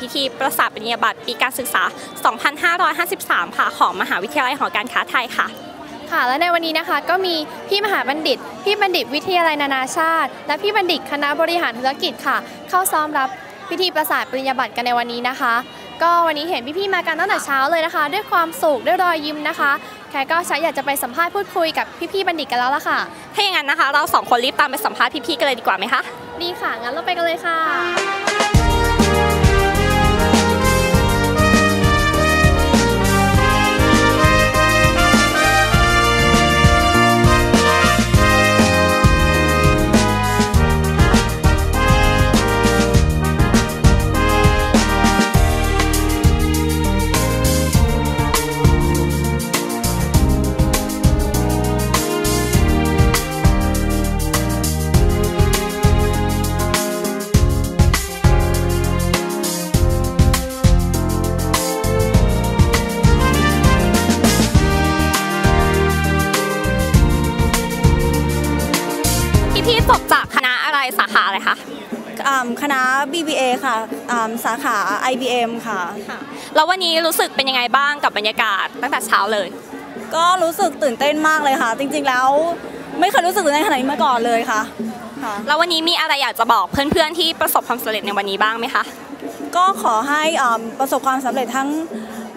พิธีประสาทปริญญาบัตรปีการศึกษา 2553 ค่ะ ของมหาวิทยาลัยหอการค้าไทยค่ะ ค่ะ และในวันนี้นะคะก็มีพี่มหาบัณฑิต พี่บัณฑิตวิทยาลัยนานาชาติ และพี่บัณฑิตคณะบริหารธุรกิจค่ะ เข้าซ้อมรับพิธีประสาทปริญญาบัตรกันในวันนี้นะคะ ก็วันนี้เห็นพี่ๆมากันตั้งแต่เช้าเลยนะคะ ด้วยความสุขด้วยรอยยิ้มนะคะแขกก็ชักอยากจะไปสัมภาษณ์พูดคุยกับพี่ๆบัณฑิตกันแล้วล่ะค่ะ ถ้าอย่างนั้นนะคะ เราสองคนรีบตามไปสัมภาษณ์พี่ๆกันเลยดีกว่าไหมคะ ดีค่ะ งั้นเราไปกันเลยค่ะ ค่ะอ่าสาขา IBM ค่ะ แล้ววันนี้รู้สึกเป็นยังไงบ้างกับบรรยากาศตั้งแต่เช้าเลย ก็รู้สึกตื่นเต้นมากเลยค่ะ จริงๆแล้วไม่เคยรู้สึกตื่นเต้นขนาดนี้มาก่อนเลยค่ะค่ะแล้ววันนี้มีอะไรอยากจะบอกเพื่อนๆที่ประสบความสำเร็จในวันนี้บ้างไหมคะ ก็ขอให้อ่าประสบความสำเร็จทั้ง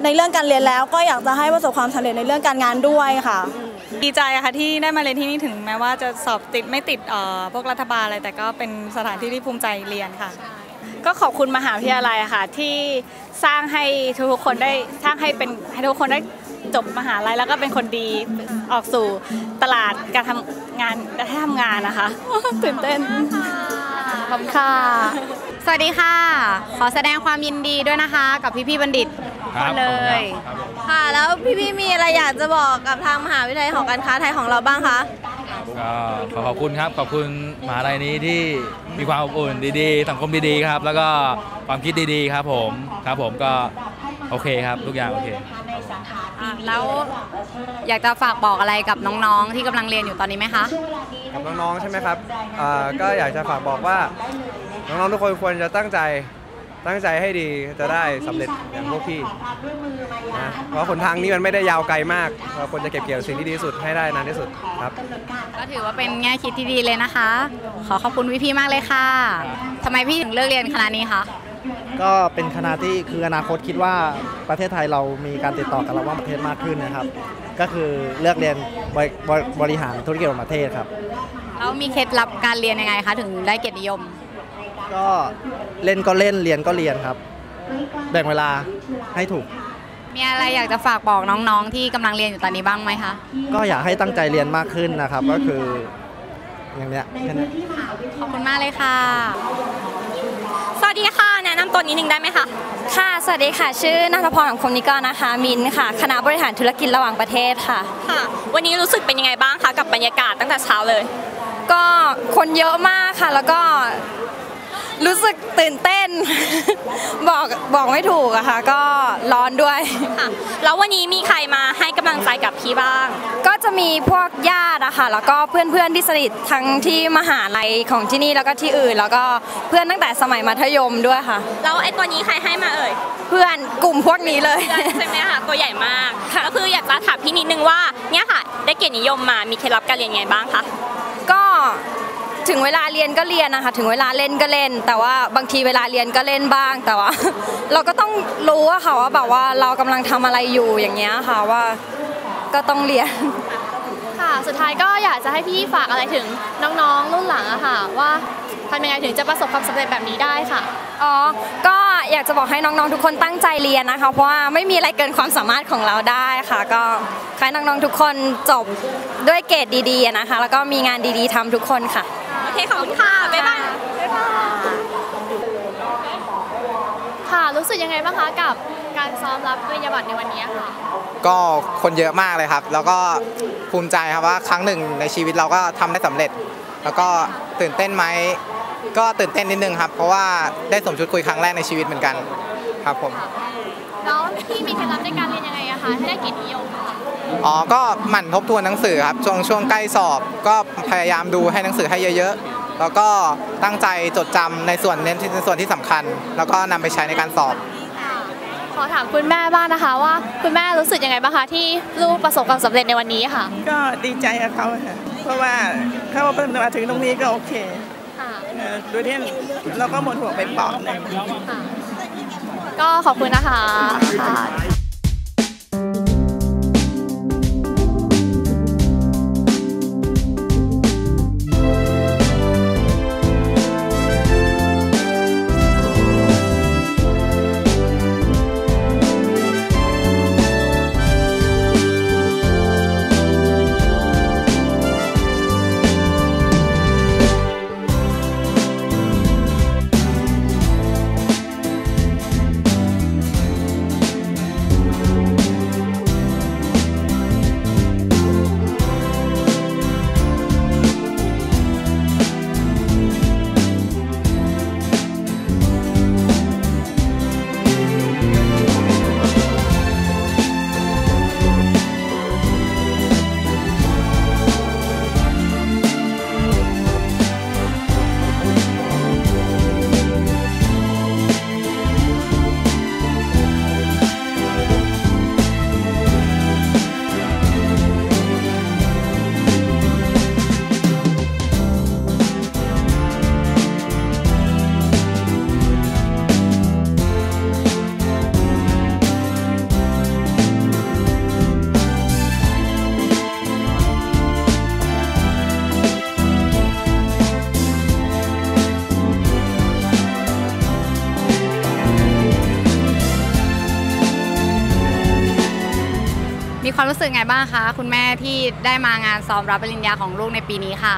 ในเรื่องการเรียนแล้ว ก็อยากจะให้ประสบความสำเร็จในเรื่องการงานด้วยค่ะ ดีใจอะค่ะที่ได้มาเรียนที่นี่ถึงแม้ว่าจะสอบติดไม่ติดเอ่อพวกรัฐบาลอะไรแต่ก็เป็นสถานที่ที่ภูมิใจเรียนค่ะ ก็ขอบคุณมหาวิทยาลัยอะค่ะที่สร้างให้ทุกๆคนได้สร้างให้เป็นให้ทุกคนได้จบมหาลัยแล้วก็เป็นคนดีออกสู่ตลาดการทำงานการทำงานนะคะตื่นเต้นขอบคุณค่ะ สวัสดีค่ะ ขอแสดงความยินดีด้วยนะคะ กับพี่ๆบัณฑิตทุกคนเลย ค่ะแล้วพี่ๆมีอะไรอยากจะบอกกับทางมหาวิทยาลัยหอการค้าไทยของเราบ้างคะ ก็ขอขอบคุณครับ ขอบคุณมหาลัยนี้ที่มีความอบอุ่นดีๆ สังคมดีๆครับ แล้วก็ความคิดดีๆครับผมครับผมก็โอเคครับทุกอย่างโอเค อะแล้วอยากจะฝากบอกอะไรกับน้องๆ ที่กำลังเรียนอยู่ตอนนี้ไหมคะ กับน้องๆใช่ไหมครับอ่าก็อยากจะฝากบอกว่า น้องๆทุกคนควรจะตั้งใจ ตั้งใจให้ดีจะได้สำเร็จอย่างพวกพี่นะเพราะหนทางนี้มันไม่ได้ยาวไกลมากเราควรจะเก็บเกี่ยวสิ่งที่ดีที่สุดให้ได้นานที่สุดครับก็ถือว่าเป็นแง่คิดที่ดีเลยนะคะ ขอขอบคุณพี่ๆมากเลยค่ะทำไมพี่ถึงเลือกเรียนคณะนี้คะก็เป็นคณะที่คืออนาคตคิดว่าประเทศไทยเรามีการติดต่อกับระหว่างประเทศมากขึ้นนะครับ ก็คือเลือกเรียนบริบริบริหารธุรกิจระหว่างประเทศครับแล้วมีเคล็ดลับการเรียนยังไงคะถึงได้เกียรตินิยม ก็เล่นก็เล่นเรียนก็เรียนครับ แบ่งเวลาให้ถูก มีอะไรอยากจะฝากบอกน้องๆ ที่กำลังเรียนอยู่ตอนนี้บ้างไหมคะ ก็อยากให้ตั้งใจเรียนมากขึ้นนะครับ ก็คืออย่างเนี้ยแค่เนี้ยขอบคุณมากเลยค่ะ สวัสดีค่ะ แนะนำตัวนิดนึงได้ไหมคะ ค่ะ สวัสดีค่ะ ชื่อนัทพรของคมนิกรนะคะ มินค่ะ คณะบริหารธุรกิจระหว่างประเทศค่ะ ค่ะ วันนี้รู้สึกเป็นยังไงบ้างคะกับบรรยากาศตั้งแต่เช้าเลย ก็คนเยอะมากค่ะ แล้วก็ รู้สึกตื่นเต้น บอกบอกไม่ถูกอะค่ะ ก็ร้อนด้วย ค่ะ แล้ววันนี้มีใครมาให้กำลังใจกับพี่บ้าง ก็จะมีพวกญาติอะค่ะ แล้วก็เพื่อนๆที่สนิททั้งที่มหาลัยของที่นี่แล้วก็ที่อื่น แล้วก็เพื่อนตั้งแต่สมัยมัธยมด้วยค่ะ แล้วไอ้ตัวนี้ใครให้มาเอ่ย เพื่อนกลุ่มพวกนี้เลยเพื่อนใช่ไหมคะตัวใหญ่มากก็คืออยากจะถามพี่นิดนึงว่าเนี่ยค่ะ ได้เกียรตินิยมมามีเคล็ดลับการเรียนยังไงบ้างคะก็ ถึงเวลาเรียนก็เรียนนะคะ ถึงเวลาเล่นก็เล่น แต่ว่าบางทีเวลาเรียนก็เล่นบ้าง แต่ว่า เราก็ต้องรู้อะค่ะว่าแบบว่าเรากำลังทำอะไรอยู่อย่างเงี้ยค่ะว่าก็ต้องเรียนค่ะสุดท้ายก็อยากจะให้พี่ฝากอะไรถึงน้องๆรุ่นหลังอะค่ะ ว่าทำยังไงถึงจะประสบความสำเร็จแบบนี้ได้ค่ะอ๋อก็อยากจะบอกให้น้องๆทุกคนตั้งใจเรียนนะคะ เพราะว่าไม่มีอะไรเกินความสามารถของเราได้ค่ะ ก็ขอให้น้องๆทุกคนจบด้วยเกรดดีๆนะคะ แล้วก็มีงานดีๆทำทุกคนค่ะโอ เคขอบคุณค่ะบ๊ายบายค่ะ รู้สึกยังไงบ้างคะกับการซ้อมรับปริญญาบัตรในวันนี้ค่ะ ก็คนเยอะมากเลยครับ แล้วก็ภูมิใจครับว่าครั้งหนึ่งในชีวิตเราก็ทำได้สำเร็จ แล้วก็ตื่นเต้นไหมก็ตื่นเต้นนิดนึงครับ เพราะว่าได้สมชุดคุยครั้งแรกในชีวิตเหมือนกันครับผมแล้วพี่มีเคล็ดลับในการเรียนยังไงอะคะให้ได้เกียรตินิยมค่ะ อ๋อ ก็หมั่นทบทวนหนังสือครับ ช่วงช่วงใกล้สอบก็พยายามดูให้หนังสือให้เยอะๆ แล้วก็ตั้งใจจดจำในส่วนเน้นในส่วนที่สำคัญ แล้วก็นำไปใช้ในการสอบ ขอถามคุณแม่บ้างนะคะ ว่าคุณแม่รู้สึกยังไงบ้างคะที่ลูกประสบความสำเร็จในวันนี้ค่ะ ก็ดีใจกับเขาค่ะ เพราะว่าเขาเพิ่งมาถึงตรงนี้ก็โอเคเออโดยที่เราก็หมดห่วงไปเปอกหนึ่งก็ขอบคุณนะคะ ไงบ้างคะ คุณแม่ที่ได้มางานซ้อมรับปริญญาของลูกในปีนี้ค่ะ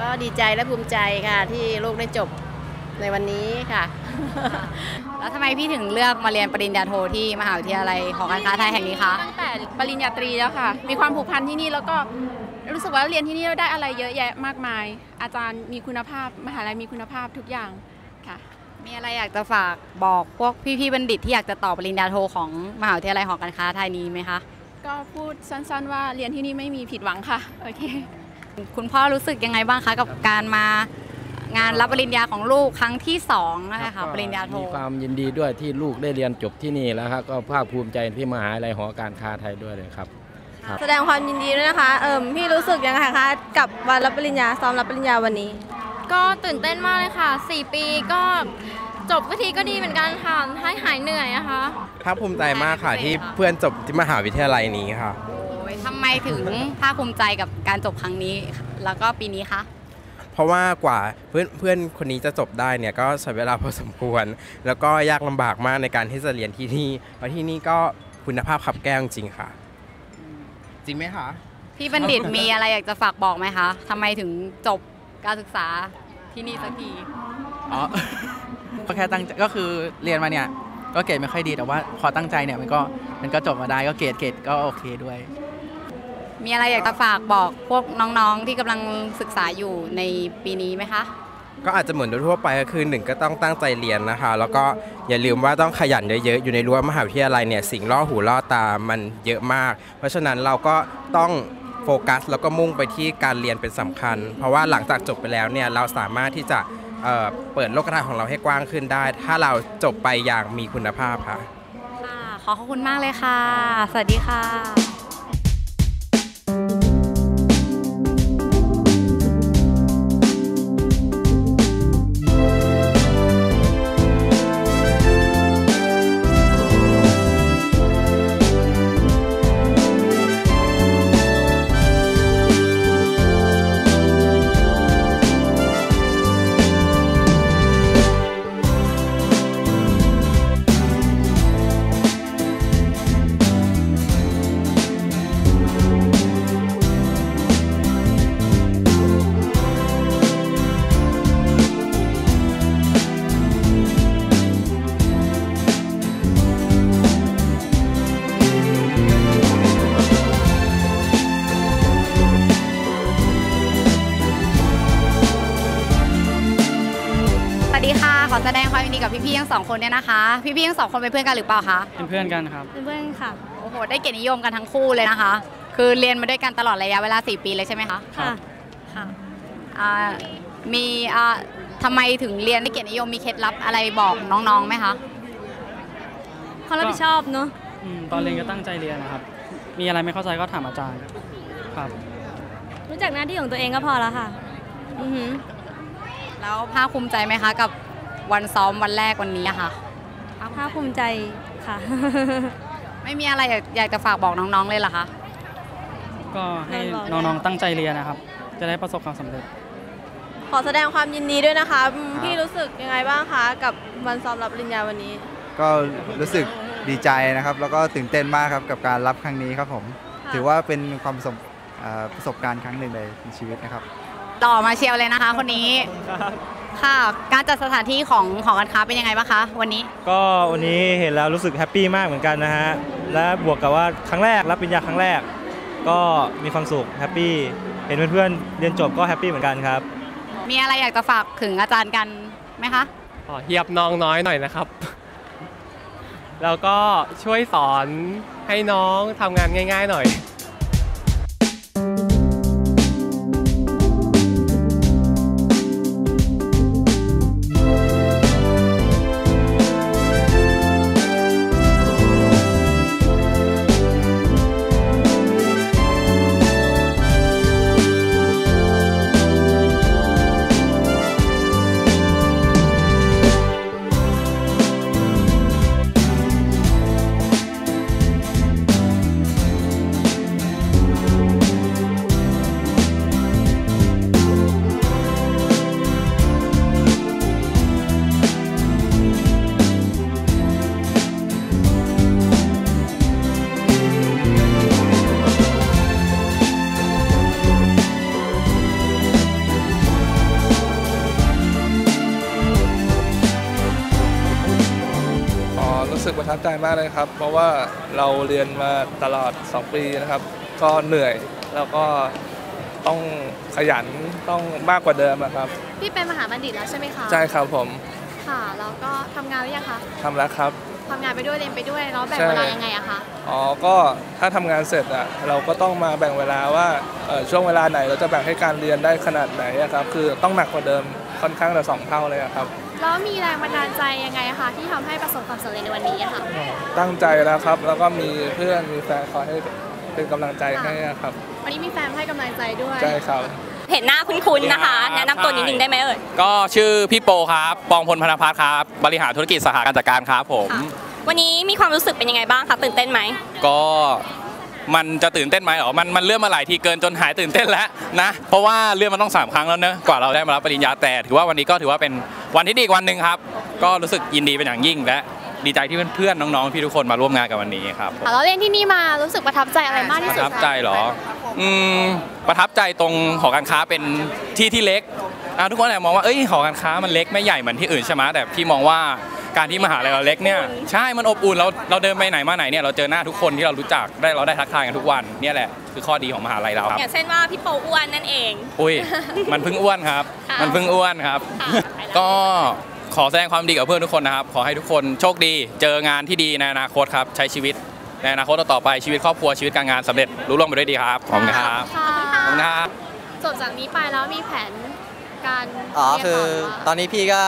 ก็ดีใจและภูมิใจค่ะที่ลูกได้จบในวันนี้ค่ะ แล้วทำไมพี่ถึงเลือกมาเรียนปริญญาโทที่มหาวิทยาลัยหอการค้าไทยแห่งนี้คะตั้งแต่ปริญญาตรีแล้วค่ะ มีความผูกพันที่นี่แล้วก็รู้สึกว่าเรียนที่นี่แล้วได้อะไรเยอะแยะมากมาย อาจารย์มีคุณภาพ มหาลัยมีคุณภาพทุกอย่างค่ะ มีอะไรอยากจะฝากบอกพวกพี่ๆบัณฑิตที่อยากจะต่อปริญญาโทของมหาวิทยาลัยหอการค้าไทยนี้ไหมคะ ก็พูดสั้นๆ ว่าเรียนที่นี่ไม่มีผิดหวังค่ะ โอเค คุณพ่อรู้สึกยังไงบ้างคะกับการมางานรับปริญญาของลูกครั้งที่สองนะคะปริญญาโทมีความยินดีด้วยที่ลูกได้เรียนจบที่นี่แล้วครับก็ภาคภูมิใจที่มหาวิทยาลัยหอการค้าไทยด้วยเลยครับครับ แสดงความยินดีด้วยนะคะเอิมพี่รู้สึกยังไงคะกับวันรับปริญญาซ้อมรับปริญญาวันนี้ ก็ตื่นเต้นมากเลยค่ะ 4 ปีก็ จบก็ทีก็ดีเหมือนกันค่ะให้หายเหนื่อยนะคะภาคภูมิใจมากค่ะ ที่เพื่อนจบที่มหาวิทยาลัยนี้ค่ะโอ้ยทำไมถึงภาคภูมิใจกับการจบครั้งนี้ แล้วก็ปีนี้คะเพราะว่ากว่าเพื่อนเพื่อนคนนี้จะจบได้เนี่ยก็ใช้เวลาพอสมควร แล้วก็ยากลำบากมากในการที่จะเรียนที่นี่เพราะที่นี่ก็คุณภาพขับแก้วจริงๆค่ะ จริงไหมคะพี่บัณฑิตมีอะไรอยากจะฝากบอกไหมคะทำไมถึงจบการศึกษาที่นี่สักทีอ๋อ ก็แค่ตั้งใจก็คือเรียนมาเนี่ยก็เกรดไม่ค่อยดีแต่ว่าพอตั้งใจเนี่ยมันก็มันก็จบมาได้ก็เกรดเกรดก็โอเคด้วย มีอะไรอยากจะฝากบอกพวกน้องๆที่กำลังศึกษาอยู่ในปีนี้ไหมคะก็อาจจะเหมือนทั่วๆไปก็คือหนึ่งก็ต้องตั้งใจเรียนนะคะ แล้วก็อย่าลืมว่าต้องขยันเยอะๆอยู่ในรั้วมหาวิทยาลัยเนี่ยสิ่งล่อหูล่อตามันเยอะมาก เพราะฉะนั้นเราก็ต้องโฟกัสแล้วก็มุ่งไปที่การเรียนเป็นสำคัญ เพราะว่าหลังจากจบไปแล้วเนี่ยเราสามารถที่จะ เเปิดโลกทัศน์ของเราให้กว้างขึ้นได้ ถ้าเราจบไปอย่างมีคุณภาพค่ะ ค่ะ ขอขอบคุณมากเลยค่ะ สวัสดีค่ะ พี่ๆทั้งสองคนเนี่ยนะคะ พี่ๆทั้งสองคนเป็นเพื่อนกันหรือเปล่าคะ เป็นเพื่อนกันครับ เป็นเพื่อนค่ะ โอ้โห ได้เกียรตินิยมกันทั้งคู่เลยนะคะ คือเรียนมาด้วยกันตลอดระยะเวลา 4 ปีเลยใช่ไหมคะ ค่ะ ค่ะอ่ามีอ่าทำไมถึงเรียนได้เกียรตินิยม มีเคล็ดลับอะไรบอกน้องๆไหมคะความรับผิดชอบเนาะอืมตอนเรียนก็ตั้งใจเรียนนะครับ มีอะไรไม่เข้าใจก็ถามอาจารย์ ครับ รู้จักหน้าที่ของตัวเองก็พอแล้วค่ะ อือหือแล้วภาคภูมิใจไหมคะกับ วันซ้อมวันแรกวันนี้อะค่ะภาคภูมิใจค่ะ ไม่มีอะไรอยากอยากจะฝากบอกน้องๆเลยเหรอคะ ก็ให้ได้บอกน้องๆตั้งใจเรียนนะครับ จะได้ประสบความสำเร็จ ขอแสดงความยินดีด้วยนะคะอืมพี่รู้สึกยังไงบ้างคะกับวันซ้อมรับปริญญาวันนี้ ก็รู้สึกดีใจนะครับ แล้วก็ตื่นเต้นมากครับกับการรับครั้งนี้ครับผมค่ะถือว่าเป็นความประสบเอ่อประสบการณ์ครั้งหนึ่งเลยในชีวิตนะครับ ต่อมาเชียวเลยนะคะคนนี้ ค่ะ การจัดสถานที่ของของการค้าเป็นยังไงบ้างคะวันนี้ ก็วันนี้เห็นแล้วรู้สึก happy มากเหมือนกันนะฮะ และบวกกับว่าครั้งแรกรับปริญญาครั้งแรก ก็มีความสุข happy เห็นเพื่อนๆเรียนจบก็ happy เหมือนกันครับ มีอะไรอยากจะฝากถึงอาจารย์กันไหมคะขอเฮียบน้องน้อยหน่อยนะครับ แล้วก็ช่วยสอนให้น้องทำงานง่าย ๆ หน่อย ใจมากเลยครับ เพราะว่าเราเรียนมาตลอด 2 ปีนะครับ ก็เหนื่อยแล้วก็ต้องขยันต้องมากกว่าเดิมอะครับ พี่เป็นมหาบัณฑิตแล้วใช่ไหมคะใช่ครับผมค่ะแล้วก็ทำงานหรือยังคะทำแล้วครับ ทำงานไปด้วยเรียนไปด้วยแล้วแบ่งใช่เวลายังไงอะคะอ๋อ ก็ถ้าทำงานเสร็จอะเราก็ต้องมาแบ่งเวลาว่าเอ่อช่วงเวลาไหนเราจะแบ่งให้การเรียนได้ขนาดไหนอะครับ คือต้องหนักกว่าเดิมค่อนข้างแต่สองเท่าเลยอะครับ แล้วมีแรงบันดาลใจยังไงอะคะที่ทำให้ประสบความสำเร็จในวันนี้อะค่ะ ตั้งใจแล้วครับ แล้วก็มีเพื่อนมีแฟนคอยให้เป็นกำลังใจให้อะครับ วันนี้มีแฟนให้กำลังใจด้วย ใช่ครับ เห็นหน้าคุ้นๆนะคะ แนะนำตัวนิดนึงได้ไหมเอ่ย ก็ชื่อพี่โปครับ ปองพลพนพัฒน์ครับ บริหารธุรกิจสาขาการจัดการครับผม วันนี้มีความรู้สึกเป็นยังไงบ้างคะ ตื่นเต้นไหม ก็ มันจะตื่นเต้นไหมเหรอมันมันเลื่อนมาหลายทีเกินจนหายตื่นเต้นแล้วนะเพราะว่าเลื่อนมาต้องสามครั้งแล้วเนอะกว่าเราได้มารับปริญญาแต่ถือว่าวันนี้ก็ถือว่าเป็นวันที่ดีอีกวันหนึ่งครับ ก็รู้สึกยินดีเป็นอย่างยิ่งและดีใจที่เพื่อนๆน้องๆพี่ทุกคนมาร่วมงานกับวันนี้ครับค่ะแล้วเรียนที่นี่มารู้สึกประทับใจอะไรมากปที่ระสุดทับคะใจเหรออืมประทับใจตรงหอการค้าเป็นที่ที่เล็กอะทุกคนอาจจะมองว่าเอ้ยหอการค้ามันเล็กไม่ใหญ่เหมือนที่อื่นใช่ไหมแต่พี่มองว่า การที่มหาลัยเราเล็กเนี่ยใช่มันอบอุ่นเราเราเดินไปไหนมาไหนเนี่ยเราเจอหน้าทุกคนที่เรารู้จักได้เราได้ทักทายกันทุกวันเนี่ยแหละคือข้อดีของมหาลัยเราครับอย่างเช่นว่าพี่โปอ้วนนั่นเอง อุ้ยมันเพิ่งอ้วนครับค่ะมันเพิ่งอ้วนครับ ก็ขอแสดงความดีกับเพื่อนทุกคนนะครับ ขอให้ทุกคนโชคดี เจองานที่ดีในอนาคตครับ ใช้ชีวิตในอนาคตต่อไปชีวิตครอบครัวชีวิตการงานสำเร็จรุ่ล่วงไปด้วยดีครับขอบคุณครับค่ะขอบคุณครับจบจากนี้ไปแล้วมีแผนการอ๋อเรียนคือต่หรืว่าตอนนี้พี่ก็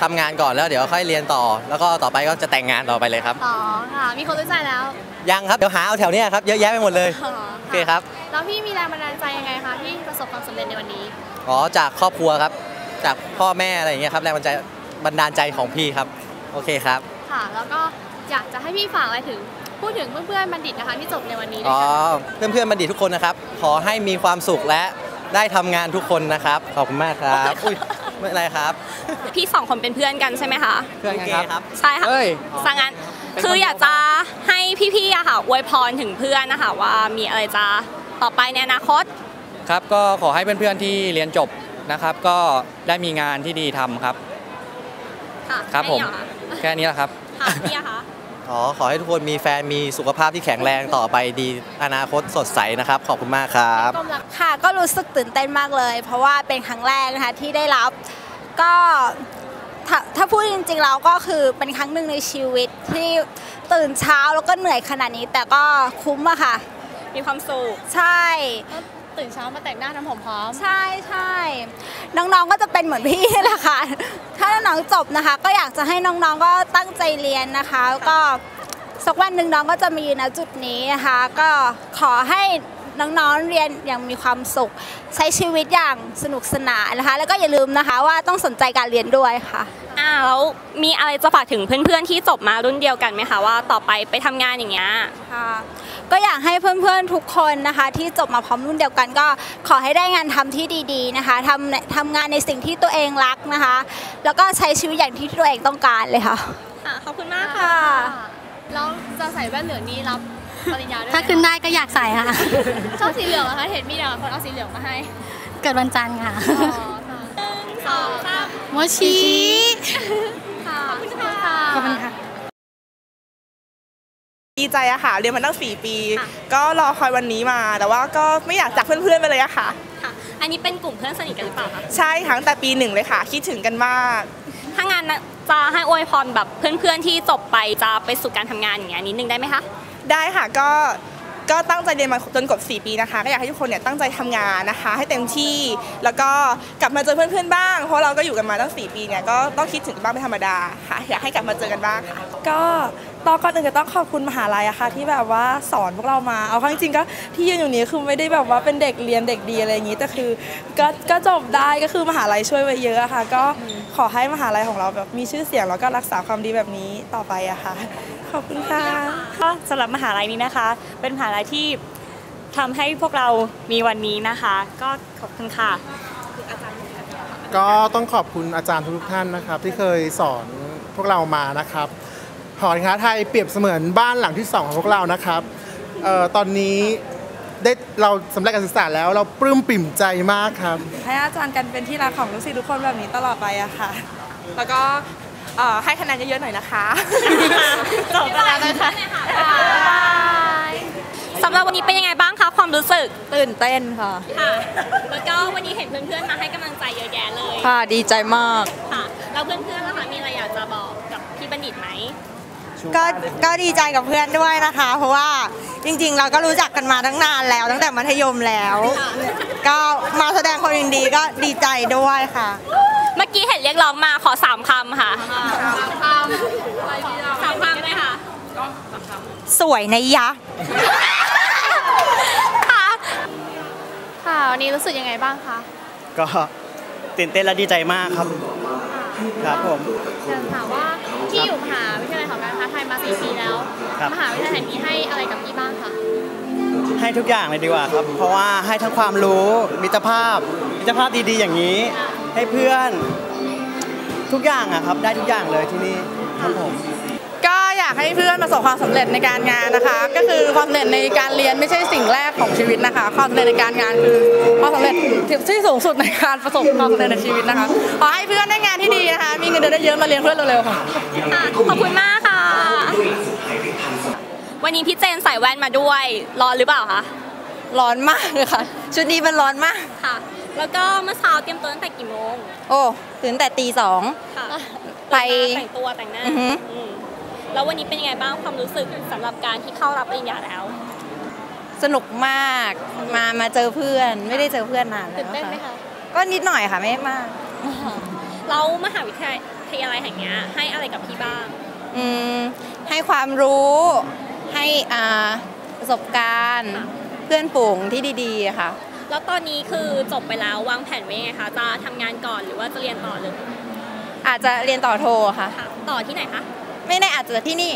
ทำงานก่อนแล้วเดี๋ยวค่อยเรียนต่อ แล้วก็ต่อไปก็จะแต่งงานต่อไปเลยครับ อ๋อค่ะ มีคนรู้ใจแล้ว ยังครับ เดี๋ยวหาเอาแถวเนี้ยครับ เยอะแยะไปหมดเลย อ๋อโอเคครับ แล้วพี่มีแรงบันดาลใจยังไงคะที่ประสบความสำเร็จในวันนี้ อ๋อ จากครอบครัวครับ จากพ่อแม่อะไรอย่างเงี้ยครับ แรงบันดาลใจบันดาลใจของพี่ครับ โอเคครับ ค่ะ แล้วก็อยากจะให้พี่ฝากอะไรถึง พูดถึงเพื่อนๆบัณฑิตนะคะที่จบในวันนี้ด้วอ๋ยอ ค่ะเพื่อนๆบัณฑิตทุกคนนะครับ ขอให้มีความสุขและได้ทำงานทุกคนนะครับ ขอบคุณมากครับ อุ้ย ไม่เป็นไรครับ พี่สองคนเป็นเพื่อนกันใช่ไหมคะเพื่อนกันครับ ใช่ค่ะเฮ้ย สังงั้นคืออยากจะให้พี่ๆอะค่ะอวยพรถึงเพื่อนนะคะว่ามีอะไรจะต่อไปในอนาคต ครับก็ขอให้เพื่อนๆที่เรียนจบนะครับ ก็ได้มีงานที่ดีทำครับ ค่ะครับผม แค่นี้เหอคะแค่นี้แหละครับ ค่ะพี่อะคะ อ๋อขอให้ทุกคนมีแฟนมีสุขภาพที่แข็งแรงต่อไปดีอนาคตสดใสนะครับ ขอบคุณมากครับค่ะก็รู้สึกตื่นเต้นมากเลย เพราะว่าเป็นครั้งแรกนะคะที่ได้รับก็ถ้าถ้าพูดจริงๆแล้วก็คือเป็นครั้งหนึ่งในชีวิตที่ตื่นเช้าแล้วก็เหนื่อยขนาดนี้ แต่ก็คุ้มอะค่ะ มีความสุข ใช่ ตื่นเช้ามาแต่งหน้าทำผมพร้อม ใช่ใช่น้องๆก็จะเป็นเหมือนพี่แหละค่ะ ถ้าน้องๆจบนะคะ ก็อยากจะให้น้องๆก็ตั้งใจเรียนนะคะ ก็สักวันหนึ่งน้องก็จะมายืนณจุดนี้นะคะ ก็ขอให้ น้องๆเรียนอย่างมีความสุข ใช้ชีวิตอย่างสนุกสนานนะคะ แล้วก็อย่าลืมนะคะว่าต้องสนใจการเรียนด้วยค่ะอ่าแล้วมีอะไรจะฝากถึงเพื่อนๆที่จบมารุ่นเดียวกันไหมคะว่าต่อไปไปทำงานอย่างเงี้ยค่ะก็อยากให้เพื่อนๆทุกคนนะคะ ที่จบมาพร้อมรุ่นเดียวกันก็ขอให้ได้งานทำที่ดีๆนะคะทำทำงานในสิ่งที่ตัวเองรักนะคะ แล้วก็ใช้ชีวิตอย่างที่ตัวเองต้องการเลยค่ะค่ะขอบคุณมากค่ะแล้วจะใส่แว่นเหลืองนี้รับ ปริญญาด้วยถ้าขึ้นได้ก็อยากใส่ค่ะ ชอบสีเหลืองเหรอคะ เห็นมีแต่คนเอาสีเหลืองมาให้ เกิดวันจันทร์ค่ะสองสามโมชิค่ะขอบคุณค่ะขอบคุณค่ะดีใจอะค่ะ เรียนมาตั้ง 4 ปี ก็รอคอยวันนี้มา แต่ว่าก็ไม่อยากจากเพื่อนๆไปเลยอะค่ะค่ะอันนี้เป็นกลุ่มเพื่อนสนิทกันหรือเปล่าคะ ใช่ค่ะตั้งแต่ปีหนึ่งเลยค่ะ คิดถึงกันมาก ถ้างานน่ะจะให้อวยพรแบบเพื่อนๆที่จบไปจะไปสู่การทำงานอย่างเงี้ยนิดนึงได้ไหมคะ ได้ค่ะก็ก็ตั้งใจเรียนมาจนกบ 4 ปีนะคะ ก็อยากให้ทุกคนเนี่ยตั้งใจทำงานนะคะ ให้เต็มที่แล้วก็กลับมาเจอเพื่อนๆบ้าง เพราะเราก็อยู่กันมาตั้ง 4 ปีเนี่ยก็ต้องคิดถึงบ้างเป็นธรรมดาค่ะ อยากให้กลับมาเจอกันบ้างค่ะก็ตอนก่อนอื่นก็ต้องขอบคุณมหาลัยอะค่ะที่แบบว่าสอนพวกเรามาเอาเข้าจริงก็ที่ยืนอยู่นี้คือไม่ได้แบบว่าเป็นเด็กเรียนเด็กดีอะไรอย่างนี้แต่คือก็ก็จบได้ก็คือมหาลัยช่วยไว้เยอะอะค่ะ ก็ขอให้มหาลัยของเราแบบมีชื่อเสียงแล้วก็รักษาความดีแบบนี้ต่อไปอะค่ะ ขอบคุณค่ะก็สำหรับมหาลัยนี้นะคะ เป็นมหาลัยที่ทำให้พวกเรามีวันนี้นะคะ ก็ขอบคุณค่ะ ก็ต้องขอบคุณอาจารย์ทุกๆท่านนะครับ ที่เคยสอนพวกเรามานะครับหอการค้าไทยเปรียบเสมือนบ้านหลังที่สองของพวกเรานะครับเอ่อตอนนี้ได้เราสำเร็จการศึกษาแล้วเราปลื้มปริ่มใจมากครับ ให้อาจารย์กันเป็นที่รักของลูกศิษย์ทุกคนแบบนี้ตลอดไปอะค่ะ แล้วก็ เอ่อให้คะแนนเยอะๆหน่อยนะคะ จบไปแล้วนะคะสำหรับวันนี้เป็นยังไงบ้างคะความรู้สึกตื่นเต้นค่ะ ค่ะ แล้วก็วันนี้เห็นเพื่อนๆมาให้กำลังใจเยอะแยะเลย ค่ะดีใจมาก ค่ะ แล้วเพื่อนๆล่ะคะมีอะไรอยากจะบอกกับพี่บัณฑิตไหม ก็ก็ดีใจกับเพื่อนด้วยนะคะ เพราะว่าจริงๆ เราก็รู้จักกันมาตั้งนานแล้ว ตั้งแต่มัธยมแล้ว ก็มาแสดงความยินดีก็ดีใจด้วยค่ะ เมื่อกี้เห็นเรียกร้องมาขอสามคำค่ะสามคำสามคำเลยค่ะ สวยนะยะค่ะวันนี้รู้สึกยังไงบ้างคะก็ตื่นเต้นและดีใจมากครับ ครับผมอยากถามว่าที่อยู่มหาวิทยาลั ยหอการค้าไทยมา4ปีแล้ว ครับ มหาวิทยาลัยนี้ให้อะไรกับพี่บ้างคะให้ทุกอย่างเลยดีกว่าครับ เพราะว่าให้ทั้งความรู้มิตรภาพ มิตรภาพดีๆอย่างนี้ ให้เพื่อนทุกอย่างอะครับ ได้ทุกอย่างเลยที่นี่ครับผม ก็อยากให้เพื่อนประสบความสำเร็จในการงานนะคะ ก็คือความสำเร็จในการเรียนไม่ใช่สิ่งแรกของชีวิตนะคะ ความสำเร็จในการงานคือความสำเร็จที่สูงสุดในการประสบความสำเร็จในชีวิตนะคะขอให้เพื่อนได้งานที่ดีนะคะ มีเงินเดือนได้เยอะมาเรียนเพื่อนเร็วๆค่ะค่ะขอบคุณมาก ค่ะวันนี้พี่เจนใส่แว่นมาด้วย ร้อนหรือเปล่าคะ ร้อนมากเลยค่ะ ชุดนี้มันร้อนมากค่ะ แล้วก็เมื่อเช้าเตรียมตัวตั้งแต่กี่โมง โอ้ตื่นแต่ตีสองค่ะไปแต่งตัวแต่งหน้าอือหือมแล้ววันนี้เป็นยังไงบ้างความรู้สึกสำหรับการที่เข้ารับปริญญาแล้ว สนุกมากมามาเจอเพื่อน ไม่ได้เจอเพื่อนนานแล้วตื่นเต้นไหมคะก็นิดหน่อยค่ะไม่มากแล้วมหาวิทยาลัยแห่งเนี้ยให้อะไรกับพี่บ้าง อืม ให้ความรู้ให้อ่าประสบการณ์เพื่อนฝูงที่ดีๆอะค่ะ แล้วตอนนี้คือจบไปแล้ววางแผนไว้ยังไงคะจะทำงานก่อนหรือว่าจะเรียนต่อเลยอาจจะเรียนต่อโทค่ะ ต่อที่ไหนคะไม่แน่อาจจะที่นี่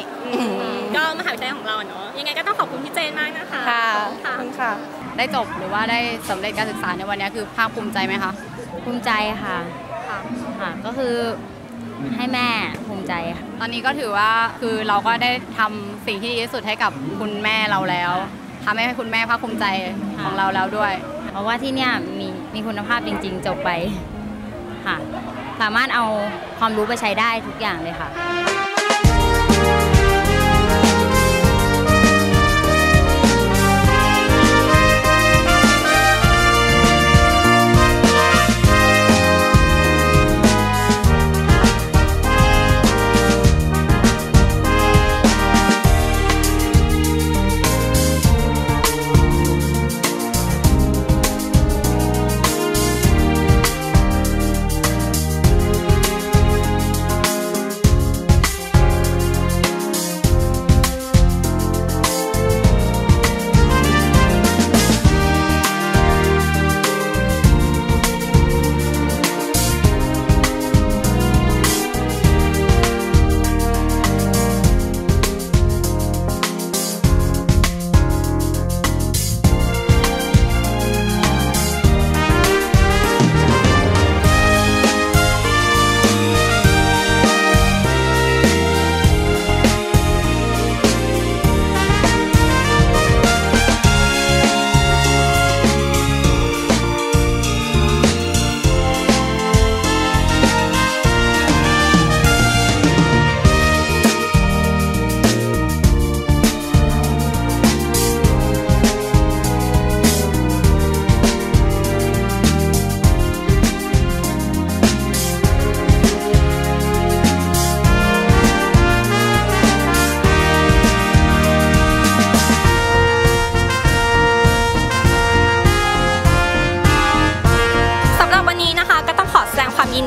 ก็มหาวิทยาลัยของเราอะเนาะยังไงก็ต้องขอบคุณพี่เจนมากนะคะค่ะค่ะขอบคุณค่ะ ได้จบหรือว่าได้สำเร็จการศึกษาในวันนี้คือภาคภูมิใจไหมคะภูมิใจค่ะค่ะก็คือ ให้แม่ภูมิใจค่ะตอนนี้ก็ถือว่าคือเราก็ได้ทำสิ่งที่ดีที่สุดให้กับคุณแม่เราแล้วทำให้คุณแม่ภาคภูมิใจของเราแล้วด้วย เพราะว่าที่เนี่ยมีมีคุณภาพจริง ๆ จบไปค่ะ สามารถเอาความรู้ไปใช้ได้ทุกอย่างเลยค่ะ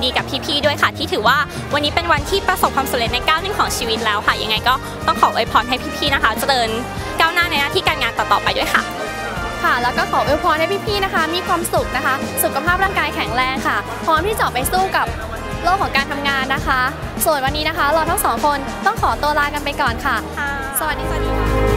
ดีกับพี่ๆด้วยค่ะ ที่ถือว่าวันนี้เป็นวันที่ประสบความสำเร็จในก้าวหนึ่งของชีวิตแล้วค่ะ ยังไงก็ต้องขออวยพรให้พี่ๆนะคะเจริญก้าวหน้าในหน้าที่การงานต่อๆไปด้วยค่ะค่ะ แล้วก็ขออวยพรให้พี่ๆนะคะ มีความสุขนะคะ สุขภาพร่างกายแข็งแรงค่ะ พร้อมที่จะออกไปสู้กับโลกของการทำงานนะคะ ส่วนวันนี้นะคะ เราทั้งสองคนต้องขอตัวลากันไปก่อนค่ะ สวัสดีสวัสดีค่ะ